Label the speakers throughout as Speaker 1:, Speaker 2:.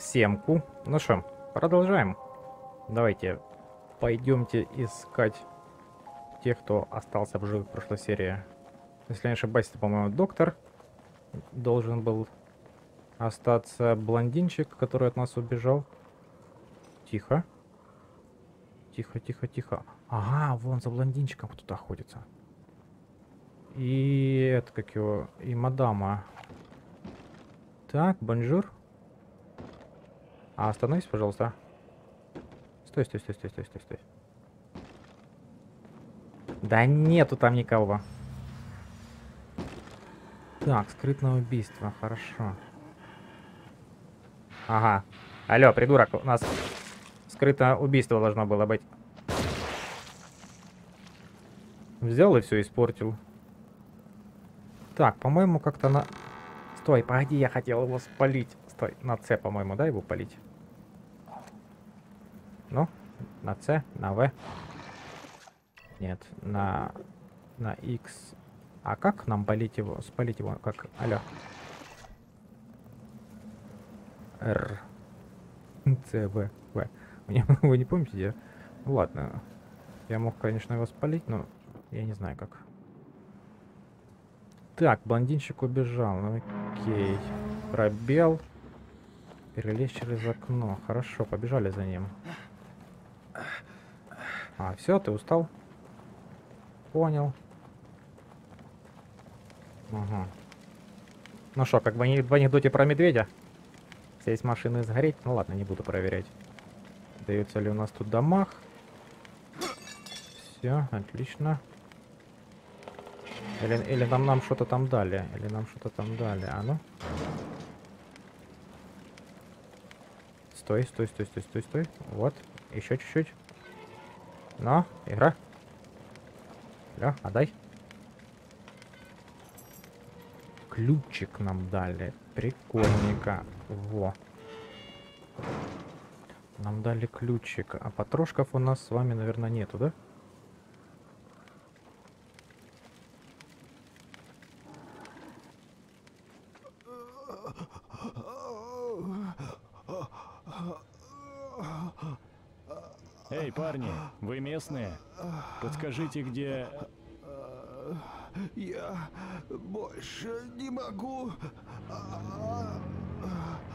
Speaker 1: всемку. Ну что, продолжаем. Давайте пойдемте искать тех, кто остался в живых в прошлой серии. Если не ошибаюсь, это, по-моему, доктор должен был остаться блондинчик, который от нас убежал. Тихо. Тихо, тихо, тихо. Ага, вон за блондинчиком кто-то охотится. И это как его, и мадама. Так, bonjour. А остановись, пожалуйста. Стой, стой, стой, стой, стой, стой, стой. Да нету там никого. Так, скрытное убийство, хорошо. Ага. Алло, придурок, у нас скрытое убийство должно было быть. Взял и все испортил. Так, по-моему, как-то на... Стой, погоди, я хотел его спалить. Стой, на С, по-моему, да, его полить? Ну, на С, на В. Нет, на... На X. А как нам полить его? Спалить его? Как? Алло. Р. С, В, В. Вы не помните, где? Ну ладно. Я мог, конечно, его спалить, но я не знаю как. Так, блондинчик убежал. Ну, окей. Пробел. Перелезть через окно. Хорошо, побежали за ним. А, все, ты устал? Понял. Ага. Ну что, как бы в анекдоте про медведя? Здесь машины сгореть? Ну ладно, не буду проверять. Дается ли у нас тут домах? Все, отлично. Или, или нам, нам что-то там дали. Или нам что-то там дали. А ну. Стой, стой, стой, стой, стой, стой. Вот. Еще чуть-чуть. Но, игра. Ля, отдай. Ключик нам дали. Прикольненько. Во. Нам дали ключик. А потрошков у нас с вами, наверное, нету, да?
Speaker 2: Эй, парни, вы местные? Подскажите, где...
Speaker 3: Я больше не могу.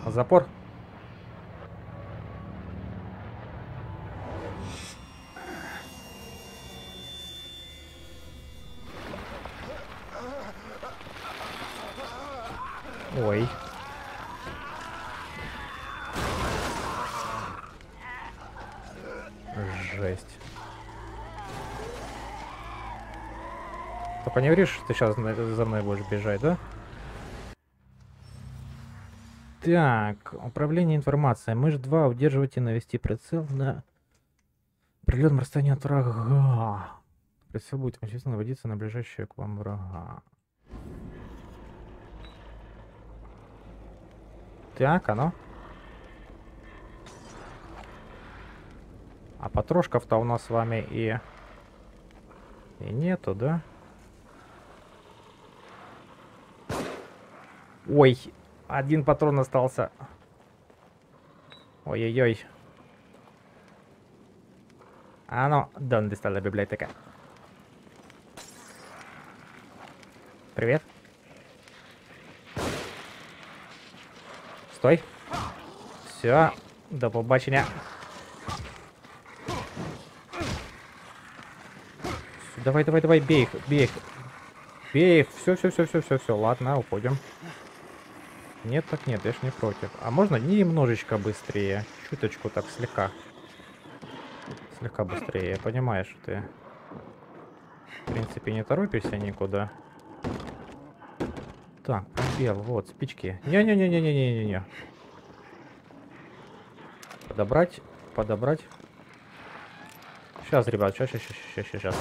Speaker 1: Запор. Что ты сейчас за мной будешь бежать, да? Так, управление информацией. Мышь 2. Удерживайте и навести прицел на определенном расстоянии от врага. Прицел будет естественно наводиться на ближайшие к вам врага. Так, оно. А потрошков-то у нас с вами и... И нету, да? Ой, один патрон остался. Ой-ой-ой. А ну, ¿dónde está la библиотека? Привет. Стой. Все, до побачення. Давай, давай, давай, бей их, бей их. Бей их. Все, все, все, все, все, все. Ладно, уходим. Нет, так нет, я ж не против. А можно немножечко быстрее? Чуточку так, слегка. Слегка быстрее. Я понимаю, что ты... В принципе, не торопишься никуда. Так, пробел, вот, спички. Не-не-не-не-не-не-не. Подобрать, подобрать. Сейчас, ребят, сейчас, сейчас, сейчас, сейчас.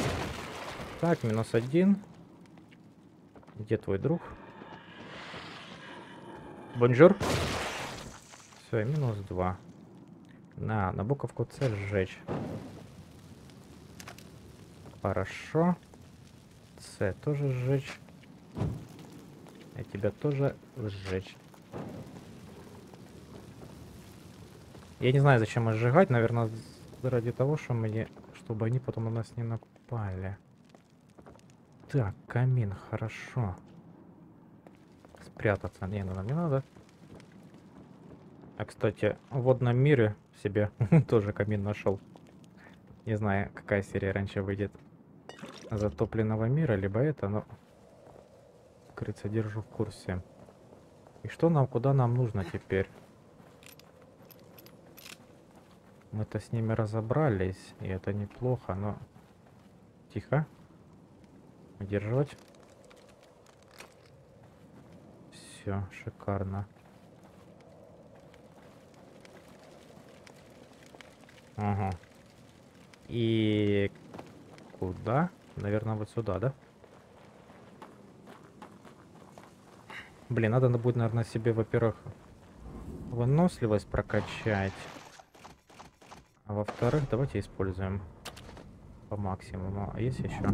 Speaker 1: Так, минус один. Где твой друг? Bonjour. Все, минус два. На, на буковку С сжечь. Хорошо. С тоже сжечь. А тебя тоже сжечь. Я не знаю, зачем их сжигать, наверное, ради того, что мне, чтобы они потом на нас не напали. Так, камин, хорошо. Спрятаться. Не, ну нам не надо. А, кстати, в водном мире себе тоже камин нашел. Не знаю, какая серия раньше выйдет. Затопленного мира, либо это, но... Кажется, держу в курсе. И что нам, куда нам нужно теперь? Мы-то с ними разобрались, и это неплохо, но... Тихо. Удерживать. Все, шикарно. Ага. И куда? Наверное, вот сюда, да? Блин, надо будет, наверное, себе, во-первых, выносливость прокачать. А во-вторых, давайте используем по максимуму. А есть еще?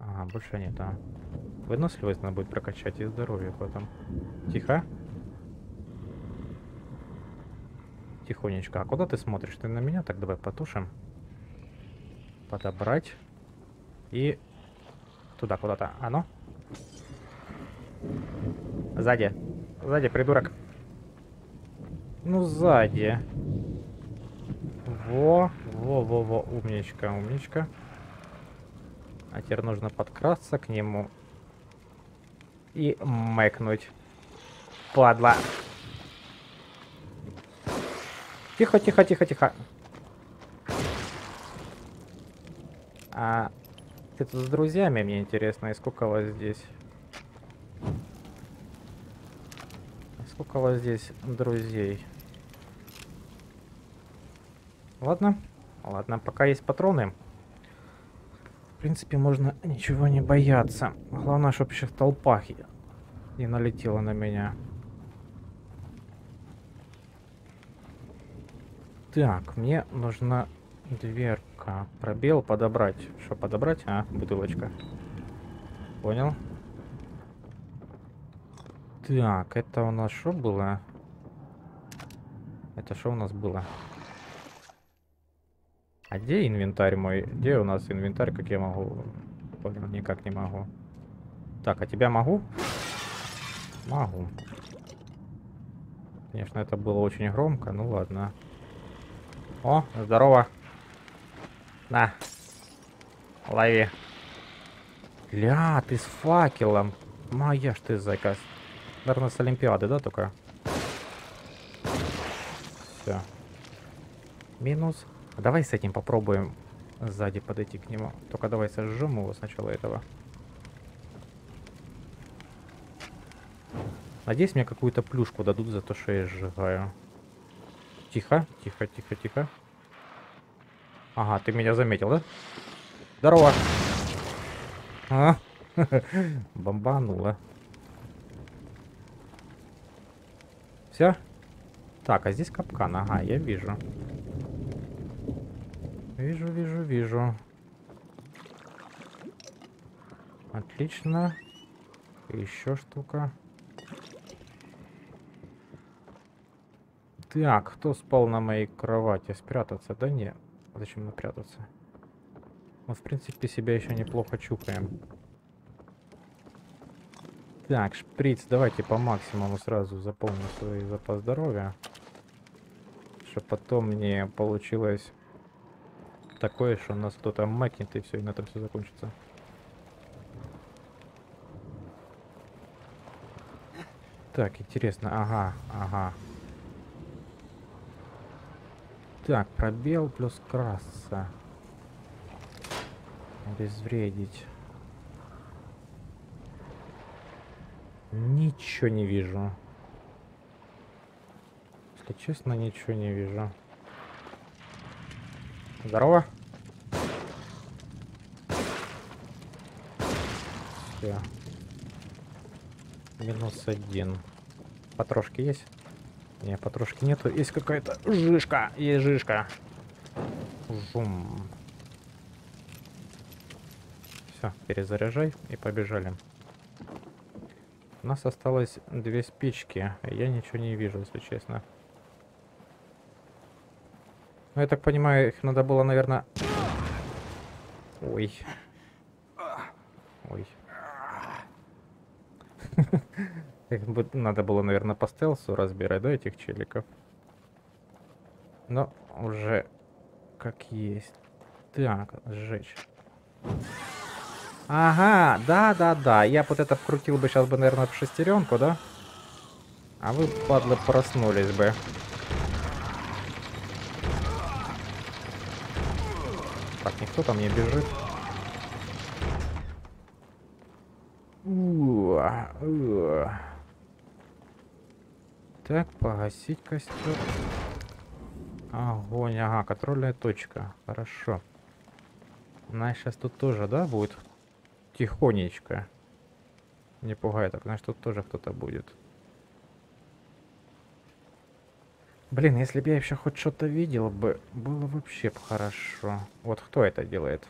Speaker 1: Ага, больше нет, а. Выносливость надо будет прокачать и здоровье потом. Тихо. Тихонечко. А куда ты смотришь? Ты на меня? Так, давай потушим. Подобрать. И туда куда-то. А ну? Сзади. Сзади, придурок. Ну, сзади. Во, во, во, во, умничка, умничка. А теперь нужно подкрасться к нему. И мэкнуть. Падла. Тихо, тихо, тихо, тихо. А ты тут с друзьями, мне интересно, и сколько вас здесь? Сколько вас здесь друзей? Ладно, ладно, пока есть патроны. В принципе, можно ничего не бояться. Главное, чтобы еще толпа не налетела на меня. Так, мне нужна дверка. Пробел подобрать. Что подобрать? А, бутылочка. Понял. Так, это у нас что было? Это что у нас было? А где инвентарь мой? Где у нас инвентарь, как я могу? Понял, никак не могу. Так, а тебя могу? Могу. Конечно, это было очень громко, ну ладно. О, здорово. На. Лови. Ля, ты с факелом. Моя ж ты заказ. Наверное, с Олимпиады, да, только? Все. Минус. Давай с этим попробуем сзади подойти к нему. Только давай сожжем его сначала этого. Надеюсь, мне какую-то плюшку дадут за то, что я сжигаю. Тихо, тихо, тихо, тихо. Ага, ты меня заметил, да? Здорово. А? Бомбануло. Все? Так, а здесь капкан. Ага, я вижу. Вижу, вижу, вижу. Отлично. Еще штука. Так, кто спал на моей кровати? Спрятаться? Да нет. Зачем напрятаться? Мы, в принципе, себя еще неплохо чукаем. Так, шприц, давайте по максимуму сразу заполним свой запас здоровья. Чтобы потом не получилось такое, что нас кто-то макнет и все, и на этом все закончится. Так, интересно, ага, ага. Так, пробел плюс краса. Обезвредить. Ничего не вижу. Если честно, ничего не вижу. Здорово. Все. Минус один. Потрошки есть? Не, потрошки нету. Есть какая-то жишка. Есть жишка. Жум. Все, перезаряжай и побежали. У нас осталось две спички. Я ничего не вижу, если честно. Ну, я так понимаю, их надо было, наверное... Ой. Ой. Их надо было, наверное, по стелсу разбирать, да, этих челиков? Но уже как есть. Так, сжечь. Ага, да-да-да. Я вот это вкрутил бы сейчас бы, наверное, в шестеренку, да? А вы, падлы, проснулись бы. Так, никто там не бежит. Так, погасить костер. Огонь, ага, контрольная точка. Хорошо. Нас сейчас тут тоже, да, будет? Тихонечко. Не пугай так, значит тут тоже кто-то будет. Блин, если бы я еще хоть что-то видел бы, было вообще б хорошо. Вот кто это делает?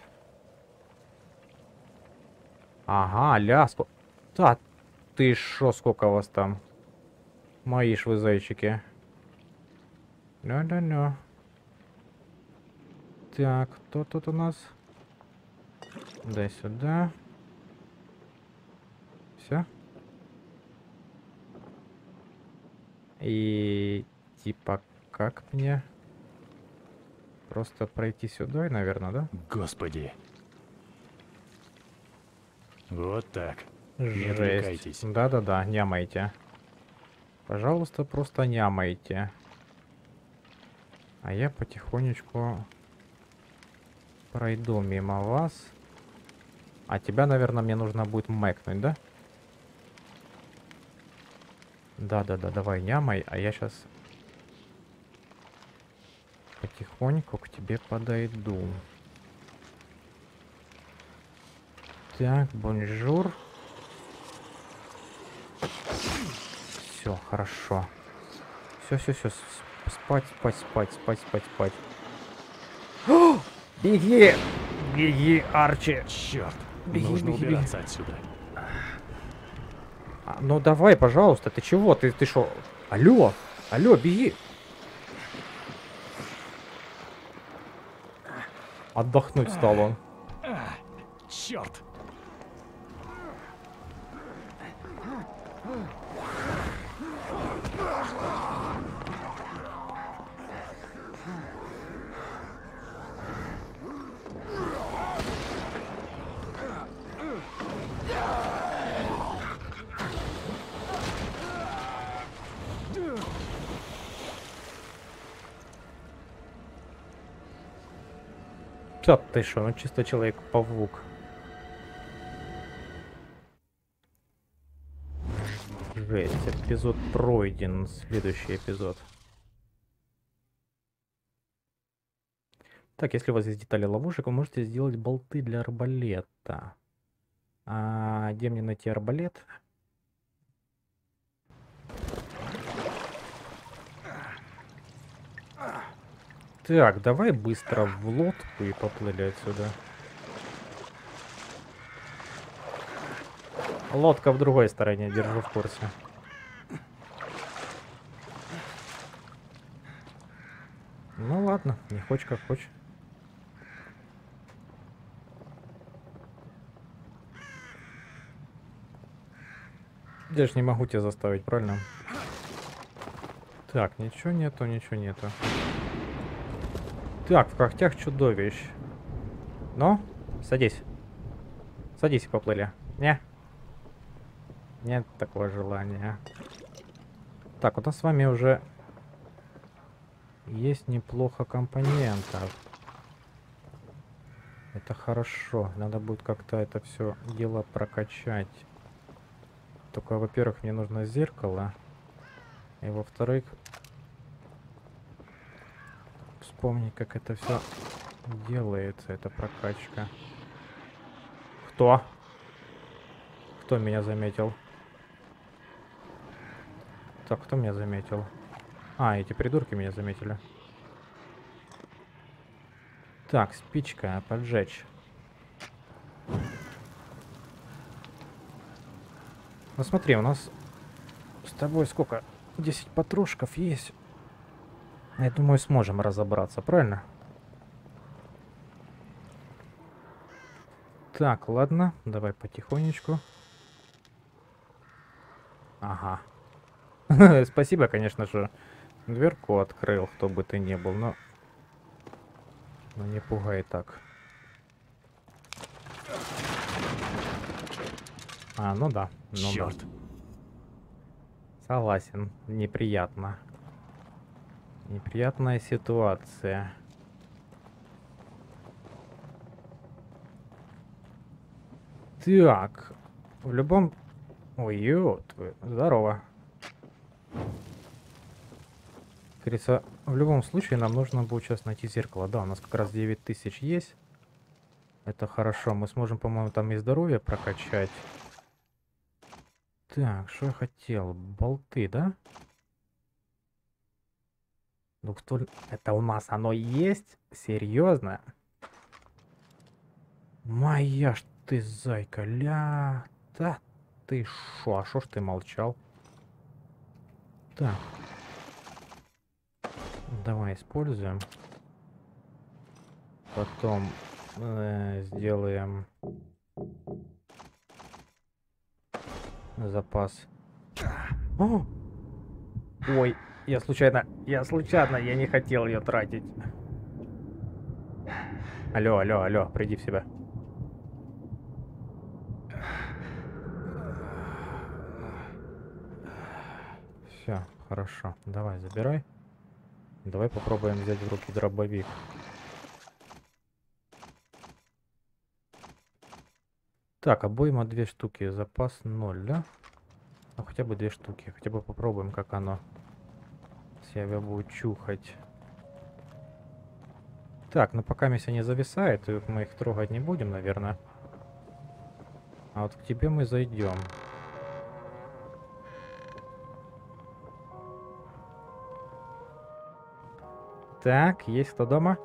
Speaker 1: Ага, ляску. Да, ты шо, сколько вас там? Мои ж вы зайчики. Да-да-да. Так, кто тут у нас? Да, сюда. Все. И типа как мне? Просто пройти сюда, наверное, да?
Speaker 2: Господи. Вот так. Не отвлекайтесь.
Speaker 1: Да-да-да, нямайте. Пожалуйста, просто нямайте. А я потихонечку пройду мимо вас. А тебя, наверное, мне нужно будет мэкнуть, да? Да-да-да, давай нямай, а я сейчас потихоньку к тебе подойду. Так, bonjour. Все, хорошо. Все, все, все. Спать, спать, спать, спать, спать, спать. О, Беги! Беги, Арчи!
Speaker 2: Черт.
Speaker 1: Беги,
Speaker 2: Нужно
Speaker 1: беги, беги.
Speaker 2: убираться отсюда.
Speaker 1: А, ну давай, пожалуйста, ты чего? Ты ты что? Алло! Алло, беги! Отдохнуть стал он.
Speaker 2: Черт.
Speaker 1: Да ты что, ну чисто человек-павук. Жесть, эпизод пройден, следующий эпизод. Так, если у вас есть детали ловушек, вы можете сделать болты для арбалета. А где мне найти арбалет? Так, давай быстро в лодку и поплыли отсюда. Лодка в другой стороне, держу в курсе. Ну ладно, не хочешь как хочешь. Я ж не могу тебя заставить, правильно? Так, ничего нету, ничего нету. Так, в когтях чудовищ. Ну, садись. Садись и поплыли. Не? Нет такого желания. Так, у нас с вами уже есть неплохо компонентов. Это хорошо. Надо будет как-то это все дело прокачать. Только, во-первых, мне нужно зеркало. И во-вторых, вспомни, как это все делается, эта прокачка. Кто? Кто меня заметил? Так, кто меня заметил? А, эти придурки меня заметили. Так, спичка, поджечь. Ну смотри, у нас с тобой сколько? 10 патрушков есть. Я думаю, сможем разобраться, правильно? Так, ладно, давай потихонечку. Ага. Спасибо, конечно же, дверку открыл, кто бы ты ни был, но... Но не пугай так. А, ну да. Ну да.
Speaker 2: Черт.
Speaker 1: Согласен, неприятно. Неприятная ситуация. Так, в любом... Ой, ё, твою- здорово. Говорится, в любом случае нам нужно будет сейчас найти зеркало. Да, у нас как раз 9000 есть. Это хорошо. Мы сможем, по-моему, там и здоровье прокачать. Так, что я хотел? Болты, да? Ну кто... Это у нас оно есть? Серьезно? Моя ж ты зайка, ля... Да ты шо, а шо ж ты молчал? Так. Давай используем. Потом э, сделаем запас. О! Ой, я случайно, я случайно, я не хотел ее тратить. Алло, алло, алло, приди в себя. Все, хорошо. Давай, забирай. Давай попробуем взять в руки дробовик. Так, обойма две штуки, запас ноль, да? Ну хотя бы две штуки, хотя бы попробуем, как оно себя будет чухать. Так, ну пока миссия не зависает, и мы их трогать не будем, наверное. А вот к тебе мы зайдем. Так, есть кто дома?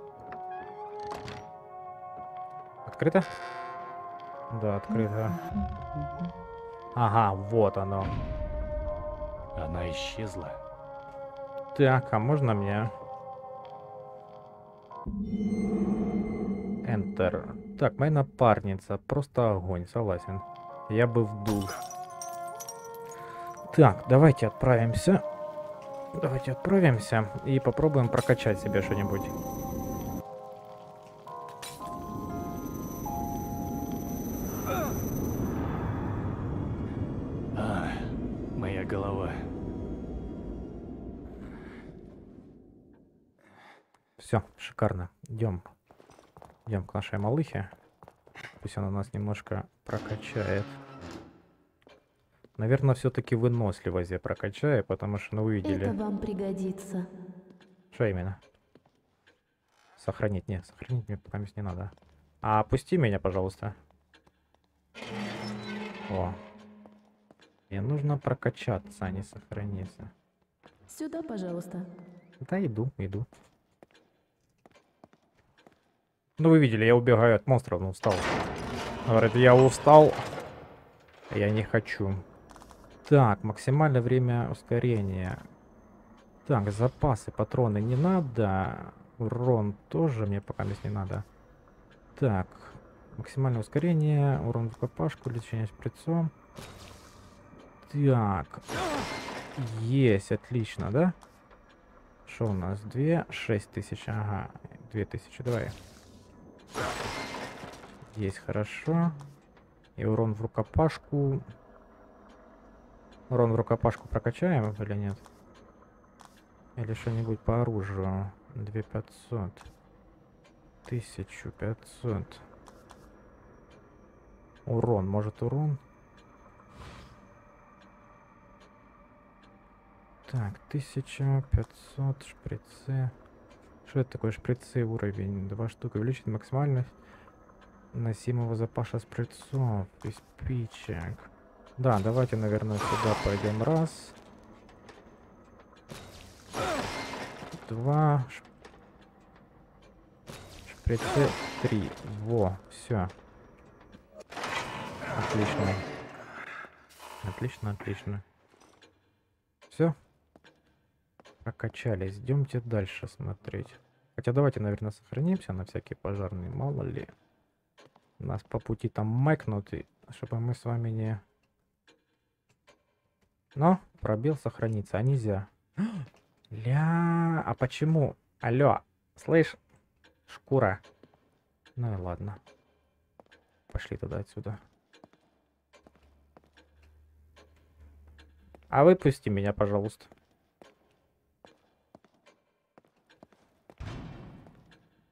Speaker 1: Открыто? Да, открыто. Ага, вот оно.
Speaker 2: Она исчезла.
Speaker 1: Так, а можно мне? Enter. Так, моя напарница. Просто огонь, согласен. Я бы вдул. Так, давайте отправимся. Давайте отправимся и попробуем прокачать себе что-нибудь. Шикарно. Идем. Идем к нашей малыхе. Пусть она нас немножко прокачает. Наверное, все-таки выносливость я прокачаю, потому что, ну, вы видели.
Speaker 4: Это вам пригодится.
Speaker 1: Что именно? Сохранить? Нет, сохранить мне пока не надо. А опусти меня, пожалуйста. О. Мне нужно прокачаться, а не сохраниться.
Speaker 4: Сюда, пожалуйста.
Speaker 1: Да, иду, иду. Ну, вы видели, я убегаю от монстров, но устал. Говорит, я устал. Я не хочу. Так, максимальное время ускорения. Так, запасы, патроны не надо. Урон тоже мне пока здесь не надо. Так, максимальное ускорение, урон в копашку, лечение шприцом. Так, есть, отлично, да? Что у нас? Две, шесть тысяч, ага, две тысячи, давай. Есть, хорошо. И урон в рукопашку. Урон в рукопашку прокачаем или нет? Или что-нибудь по оружию? 2500. 1500. Урон, может урон? Так, 1500 шприцы. Что это такое шприцы уровень? Два штуки. Увеличить максимальность носимого запаса шприцов из спичек. Да, давайте, наверное, сюда пойдем. Раз. Два. Шприцы. Три. Во, все. Отлично. Отлично, отлично. Все. Прокачались. Идемте дальше смотреть. Хотя давайте, наверное, сохранимся на всякий пожарный, мало ли. Нас по пути там майкнут, чтобы мы с вами не... Но, пробел сохраниться, а нельзя. Ля, а почему? Алло, слышь, шкура. Ну и ладно. Пошли тогда отсюда. А выпусти меня, пожалуйста.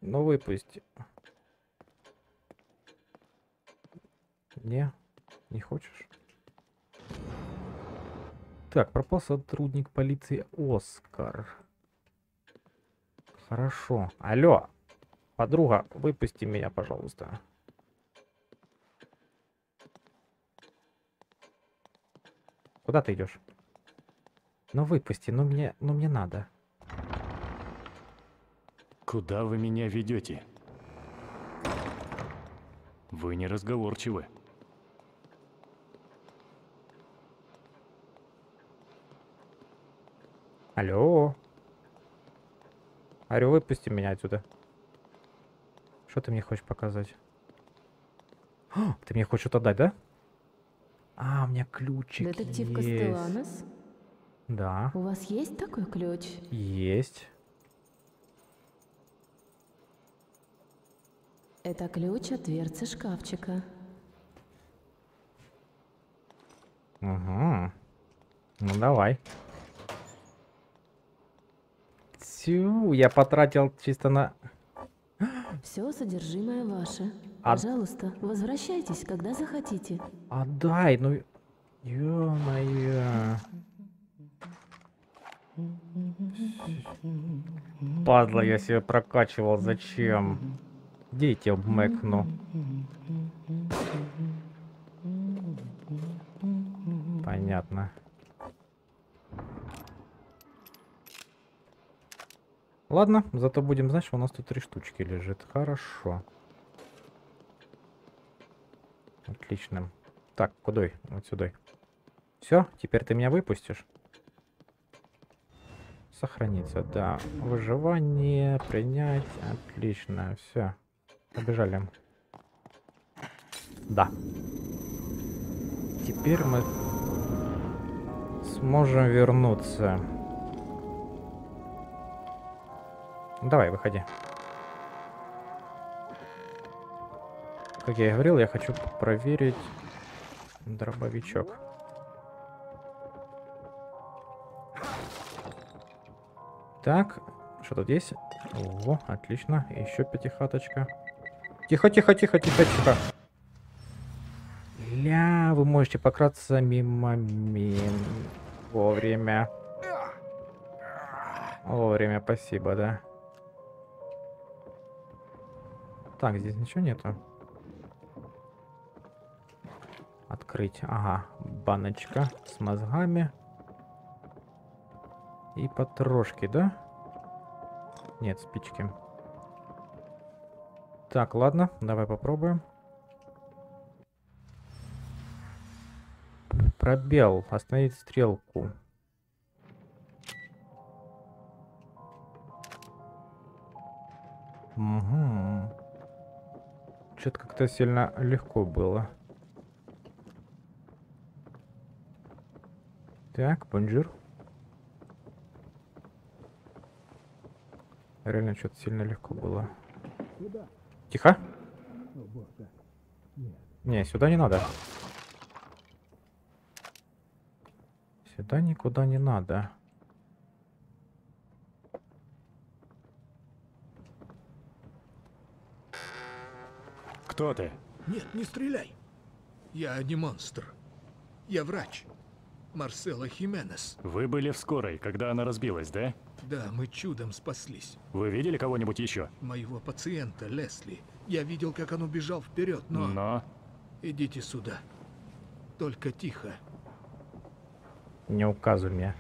Speaker 1: Ну выпусти. Не, не хочешь? Так, пропал сотрудник полиции Оскар. Хорошо. Алло, подруга, выпусти меня, пожалуйста. Куда ты идешь? Ну выпусти, ну мне, ну мне надо.
Speaker 2: Куда вы меня ведете? Вы не разговорчивы.
Speaker 1: Алло. Алло, выпусти меня отсюда. Что ты мне хочешь показать? А, ты мне хочешь что-то дать, да? А, у меня ключик
Speaker 4: Детектив
Speaker 1: есть.
Speaker 4: Кастеланос,
Speaker 1: Да,
Speaker 4: у вас есть такой ключ?
Speaker 1: есть.
Speaker 4: Это ключ от дверцы шкафчика.
Speaker 1: Угу. Ну давай. Тю, я потратил чисто на...
Speaker 4: Все содержимое ваше.
Speaker 1: А-
Speaker 4: Пожалуйста, возвращайтесь, когда захотите.
Speaker 1: Отдай, ну... Ё-моё. Падла, я себе прокачивал, зачем? Тебя обмэкну? Понятно. Ладно, зато будем знать, что у нас тут три штучки лежит. Хорошо. Отлично. Так, куда? Вот сюда. Все, теперь ты меня выпустишь. Сохраниться, да. Выживание, принять. Отлично, все. Побежали. Да. Теперь мы сможем вернуться. Давай, выходи. Как я и говорил, я хочу проверить дробовичок. Так, что тут есть? О, отлично. Еще пятихаточка. Тихо, тихо, тихо, тихо, тихо. Ля, вы можете пократаться мимо мин. Вовремя. Вовремя, спасибо, да. Так, здесь ничего нету. Открыть. Ага, баночка с мозгами. И потрошки, да? Нет, спички. Так, ладно, давай попробуем. Пробел. Остановить стрелку. Угу. Что-то как-то сильно легко было. Так, bonjour. Реально что-то сильно легко было. Тихо. Не, сюда не надо. Сюда никуда не надо.
Speaker 2: Кто ты?
Speaker 3: Нет, не стреляй. Я не монстр. Я врач. Марсела Хименес.
Speaker 2: Вы были в скорой, когда она разбилась, да?
Speaker 3: Да, мы чудом спаслись.
Speaker 2: Вы видели кого-нибудь еще?
Speaker 3: Моего пациента, Лесли. Я видел, как он убежал вперед, но...
Speaker 2: Но...
Speaker 3: Идите сюда. Только тихо.
Speaker 1: Не указывай мне.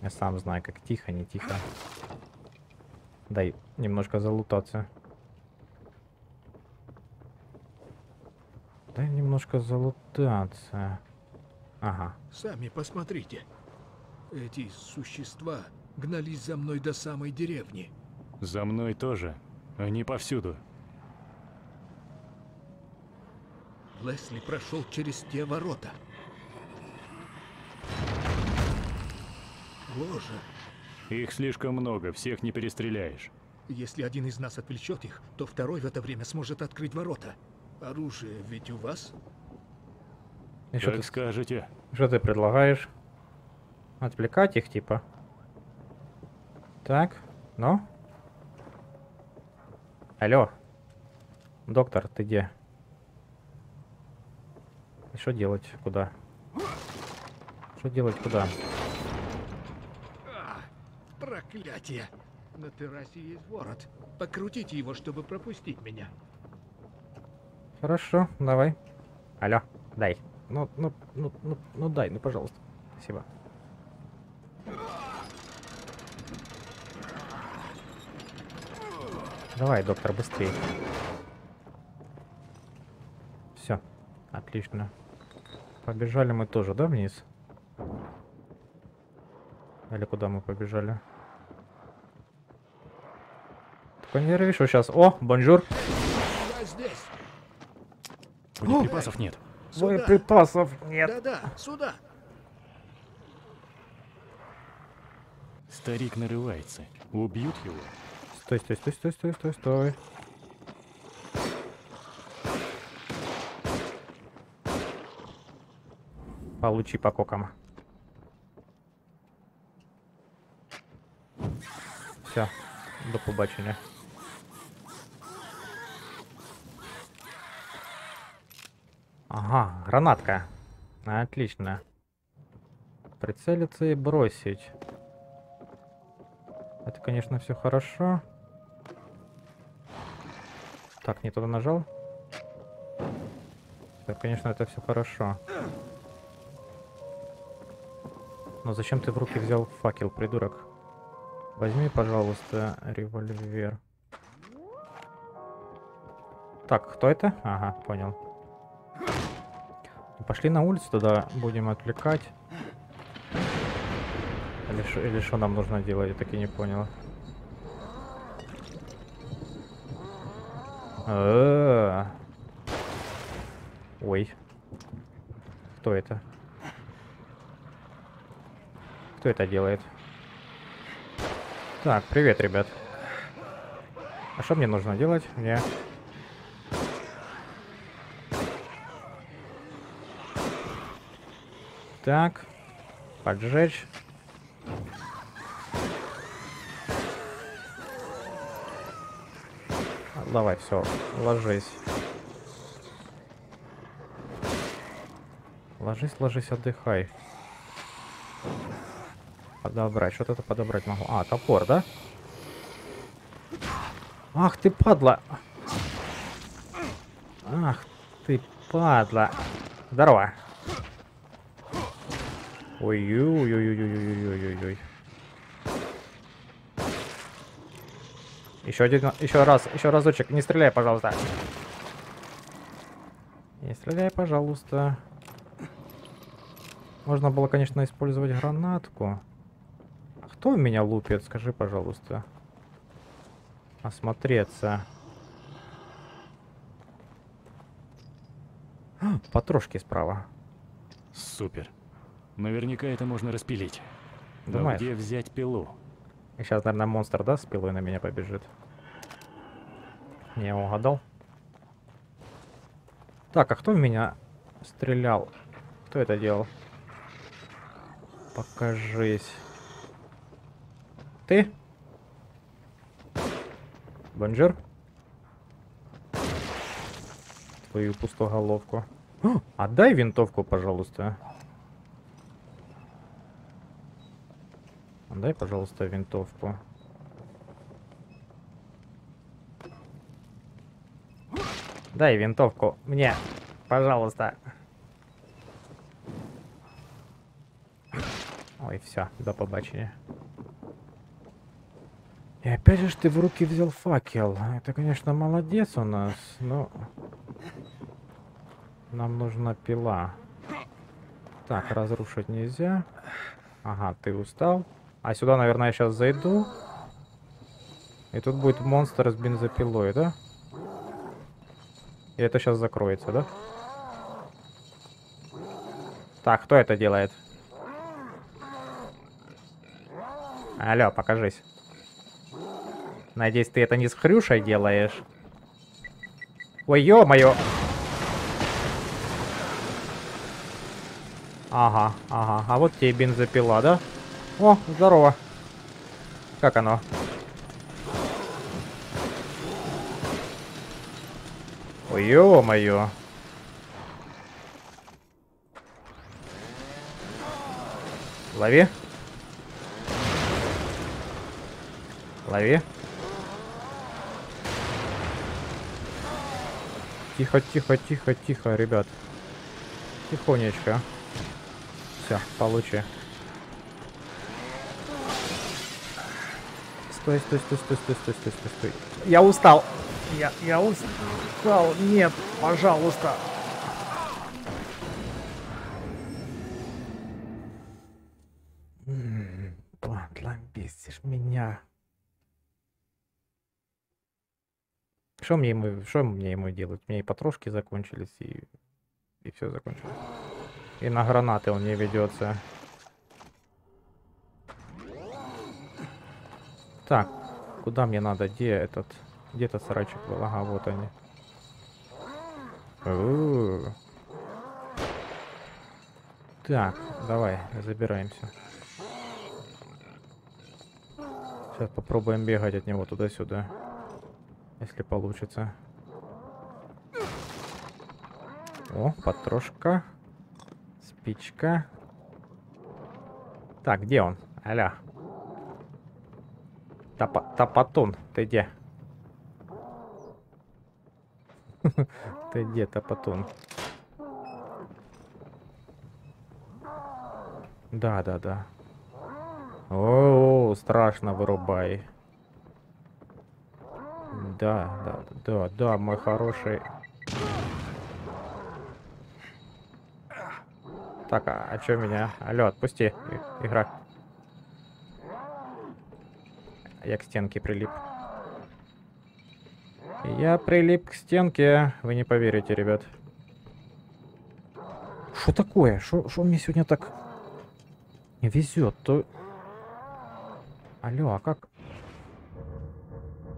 Speaker 1: Я сам знаю, как тихо, не тихо. Дай немножко залутаться. Дай немножко залутаться. Ага.
Speaker 3: Сами посмотрите. Эти существа гнались за мной до самой деревни.
Speaker 2: За мной тоже. Они повсюду.
Speaker 3: Лесли прошел через те ворота. Ложа.
Speaker 2: Их слишком много, всех не перестреляешь.
Speaker 3: Если один из нас отвлечет их, то второй в это время сможет открыть ворота. Оружие ведь у вас?
Speaker 1: И что
Speaker 2: Как
Speaker 1: ты,
Speaker 2: скажете.
Speaker 1: что ты предлагаешь? Отвлекать их, типа? Так, ну? Алло. Доктор, ты где? И Что делать? Куда? Что делать? Куда?
Speaker 3: А, проклятие! На террасе есть ворот. Покрутите его, чтобы пропустить меня.
Speaker 1: Хорошо, давай. Алло, дай. Ну, ну, ну, ну, ну дай, ну, пожалуйста. Спасибо. Давай, доктор, быстрее. Все, отлично. Побежали мы тоже, да, вниз? Или куда мы побежали? Не рви, что сейчас. О, bonjour.
Speaker 3: Я здесь!
Speaker 2: Боеприпасов нет.
Speaker 3: Сюда!
Speaker 1: Боеприпасов нет.
Speaker 3: Да-да, сюда!
Speaker 2: Старик нарывается. Убьют его?
Speaker 1: Стой, стой, стой, стой, стой, стой, стой. Получи по кокам. Все, до побачення. Ага, гранатка. Отлично. Прицелиться и бросить. Это, конечно, все хорошо. Так, не туда нажал. Так, конечно, это все хорошо. Но зачем ты в руки взял факел, придурок? Возьми, пожалуйста, револьвер. Так, кто это? Ага, понял. Пошли на улицу, тогда будем отвлекать. Или что нам нужно делать, я так и не понял. А. Ой. Кто это? Кто это делает? Так, привет, ребят. А что мне нужно делать? Мне... Так. Поджечь. Давай, все, ложись. Ложись, ложись, отдыхай. Подобрать, что-то это подобрать могу. А, топор, да? Ах ты падла! Ах ты падла! Здорово! Ой-ой-ой-ой-ой-ой-ой-ой. Еще один, еще раз, еще разочек. Не стреляй, пожалуйста. Не стреляй, пожалуйста. Можно было, конечно, использовать гранатку. А кто меня лупит? Скажи, пожалуйста. Осмотреться. А, Потрошки справа.
Speaker 2: Супер. Наверняка это можно распилить. Но
Speaker 1: Думаешь?
Speaker 2: где взять пилу?
Speaker 1: И сейчас, наверное, монстр, да, с пилой на меня побежит. Не угадал. Так, а кто в меня стрелял? Кто это делал? Покажись. Ты? Bonjour? Твою пустоголовку. О, Отдай винтовку, пожалуйста. Дай, пожалуйста, винтовку. Дай винтовку мне, пожалуйста. Ой, все, до побачення. И опять же ты в руки взял факел. Это, конечно, молодец у нас, но... Нам нужна пила. Так, разрушить нельзя. Ага, ты устал. А сюда, наверное, я сейчас зайду. И тут будет монстр с бензопилой, да? И это сейчас закроется, да? Так, кто это делает? Алло, покажись. Надеюсь, ты это не с Хрюшей делаешь? Ой, ё-моё! Ага, ага. А вот тебе бензопила, да? О, здорово. Как оно? Ой, ё-моё. Лови. Лови. Тихо, тихо, тихо, тихо, ребят. Тихонечко. Все, получи. Стой, стой, стой, стой, стой, стой, стой, стой, стой. Я устал. Я, я устал. Нет, пожалуйста. Падла, бесишь меня. Что мне ему, что мне ему делать? Мне и потрошки закончились, и, и все закончилось. И на гранаты он не ведется. Так, куда мне надо? Где этот? Где этот сарайчик был? Ага, вот они. Так, давай, забираемся. Сейчас попробуем бегать от него туда-сюда. Если получится. О, потрошка. Спичка. Так, где он? Аля. Топа топотун, ты где? Ты где, топотун? Да, да, да. О, страшно вырубай. Да, да, да, да, мой хороший. Так, а, а чё меня? Алло, отпусти, игра. Я к стенке прилип. Я прилип к стенке, вы не поверите, ребят. Что такое? Что мне сегодня так не везет? То... Алло, а как?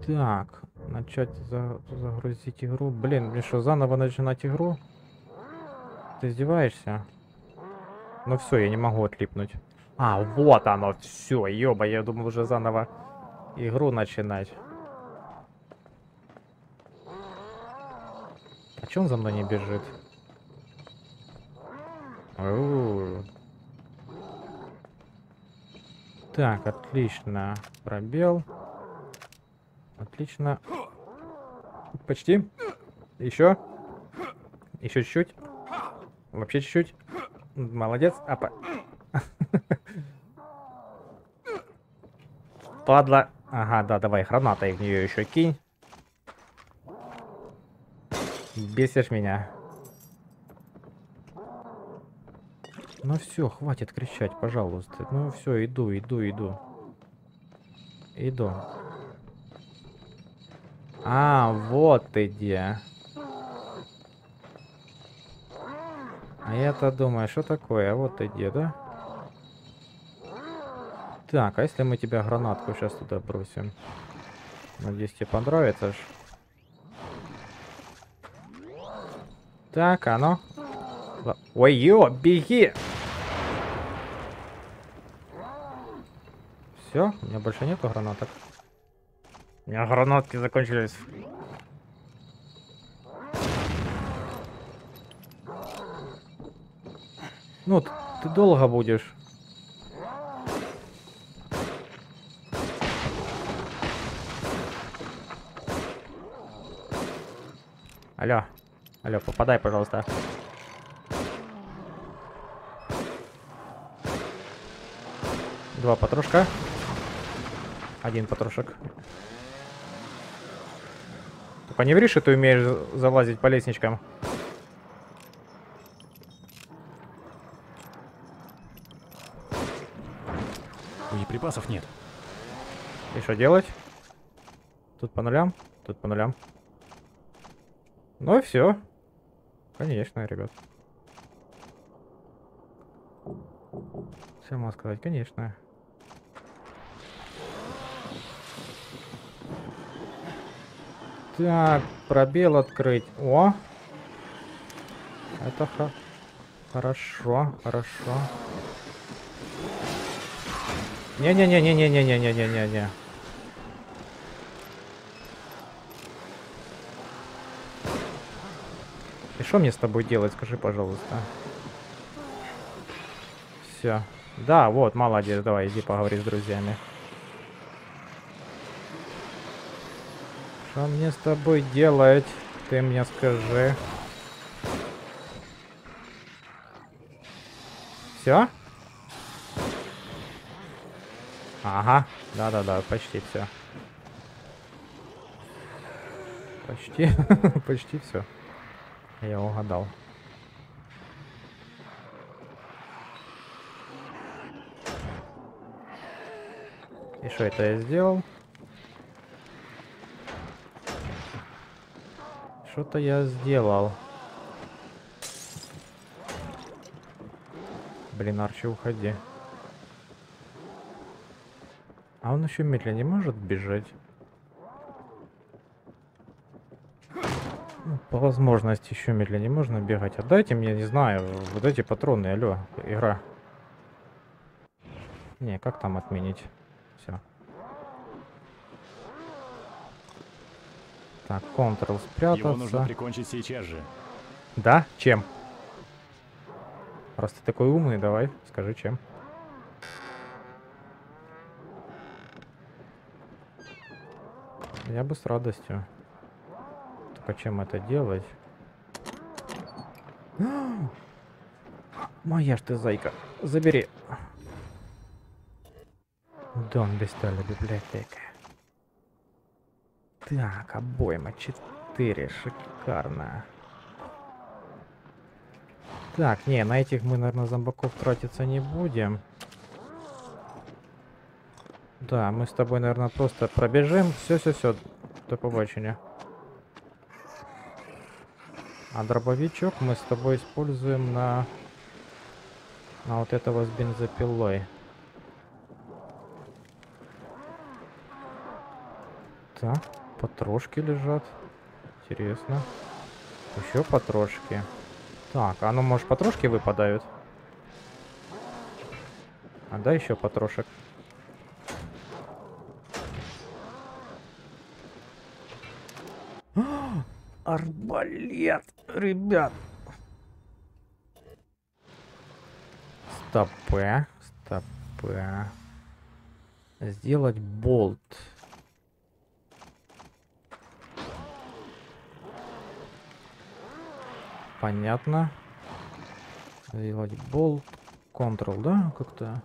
Speaker 1: Так, начать за- загрузить игру. Блин, мне что, заново начинать игру? Ты издеваешься? Ну все, я не могу отлипнуть. А, вот оно, все, ёба, я думал уже заново игру начинать. Чё он за мной не бежит? Так, отлично. Пробел. Отлично. Почти. Еще. Еще чуть-чуть. Вообще чуть-чуть. Молодец. Апа. Падла. Ага, да, давай, гранатой в нее еще кинь. Бесишь меня. Ну все, хватит кричать, пожалуйста. Ну все, иду, иду, иду. Иду. А, вот где. А я-то думаю, что такое? Вот где, да? Так, а если мы тебя гранатку сейчас туда бросим? Надеюсь, тебе понравится ж. Так, а ну. Ой, ё, беги! Все, у меня больше нету гранаток. У меня гранатки закончились. Ну, т- ты долго будешь. Алло. Алло, попадай, пожалуйста. Два патрушка. Один патрушек. Только не ври, что ты умеешь залазить по лестничкам.
Speaker 2: Припасов нет.
Speaker 1: И что делать? Тут по нулям, тут по нулям. Ну и все. Конечно, ребят. Все могу сказать, конечно. Так, пробел открыть. О! Это хо- хорошо, хорошо. Не-не-не-не-не-не-не-не-не-не. Что мне с тобой делать, скажи, пожалуйста. Все. Да, вот, молодец, давай, иди поговори с друзьями. Что мне с тобой делать? Ты мне скажи. Все? Ага, да-да-да, почти все. Почти, почти все. Я угадал. И что это я сделал? Что-то я сделал. Блин, Арчи, уходи. А он еще медленнее может бежать? По возможности еще медленнее можно бегать. Отдайте мне, не знаю, вот эти патроны, алло, игра. Не, как там отменить? Все. Так, Ctrl спрятаться.
Speaker 2: Его нужно прикончить сейчас же.
Speaker 1: Да? Чем? Раз ты такой умный, давай, скажи чем. Я бы с радостью. Только чем это делать? Моя ж ты зайка. Забери. Дом без стола библиотека. Так, обойма 4. Шикарно. Так, не, на этих мы, наверное, зомбаков тратиться не будем. Да, мы с тобой, наверное, просто пробежим. Все-все-все. До побачення. А дробовичок мы с тобой используем на... На вот этого с бензопилой. Так, потрошки лежат. Интересно. Еще потрошки. Так, а ну может потрошки выпадают? А да еще потрошек. Арбалет, ребят. Стопэ, стопэ. Сделать болт. Понятно. Сделать болт. Ctrl, да, как-то.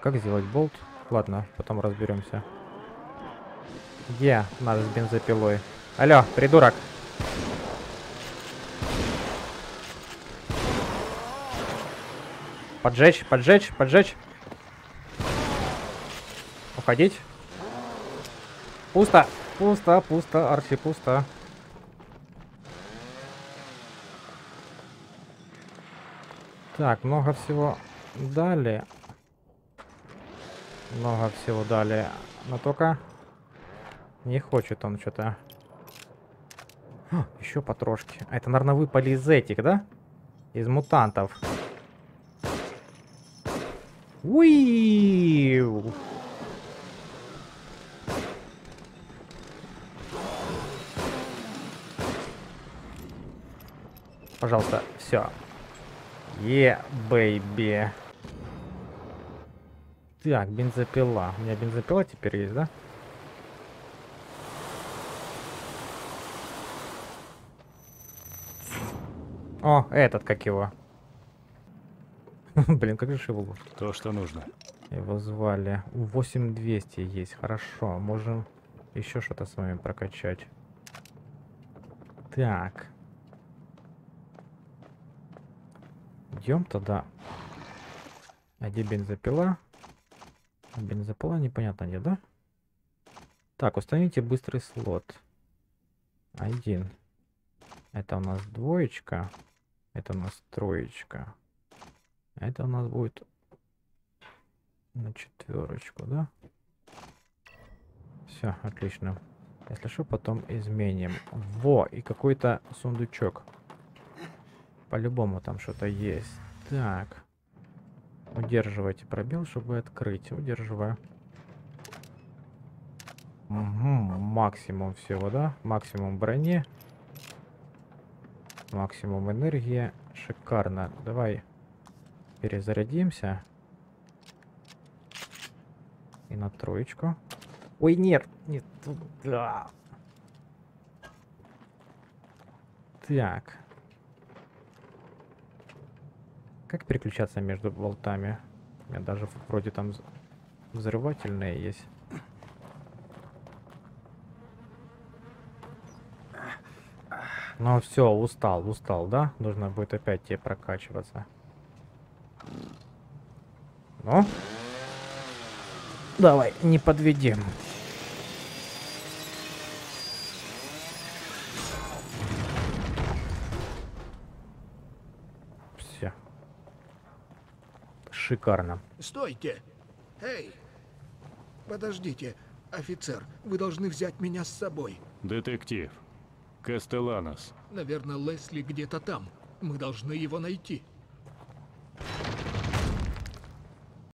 Speaker 1: Как сделать болт? Ладно, потом разберемся. Где наш с бензопилой? Алло, придурок. Поджечь, поджечь, поджечь. Уходить. Пусто, пусто, пусто, Арчи, пусто. Так, много всего дали. Много всего дали. Но только не хочет он что-то. Еще потрошки. А это, наверное, выпали из этих, да? Из мутантов. Уи! Пожалуйста, все. Е, бэйби. Так, бензопила. У меня бензопила теперь есть, да? О, этот, как его? Блин, как же его?
Speaker 2: То, что нужно.
Speaker 1: Его звали. 8200 есть, хорошо. Можем еще что-то с вами прокачать. Так. Идем тогда. А где бензопила? Бензопила непонятно где, да? Так, установите быстрый слот. Один. Это у нас двоечка. Это у Это у нас будет на четверочку, да? Все, отлично. Если что, потом изменим. Во, и какой-то сундучок. По-любому там что-то есть. Так. Удерживайте пробел, чтобы открыть. Удерживаю. Угу, максимум всего, да? Максимум брони. Максимум энергии. Шикарно. Давай перезарядимся. И на троечку. Ой, нет, не туда. Так. Как переключаться между болтами? У меня даже вроде там вз- взрывательные есть. Ну все, устал, устал, да? Нужно будет опять тебе прокачиваться. Ну? Давай, не подведем. Все. Шикарно.
Speaker 3: Стойте! Эй! Подождите, офицер, вы должны взять меня с собой.
Speaker 2: Детектив. Кастеланос.
Speaker 3: Наверное, Лесли где-то там. Мы должны его найти.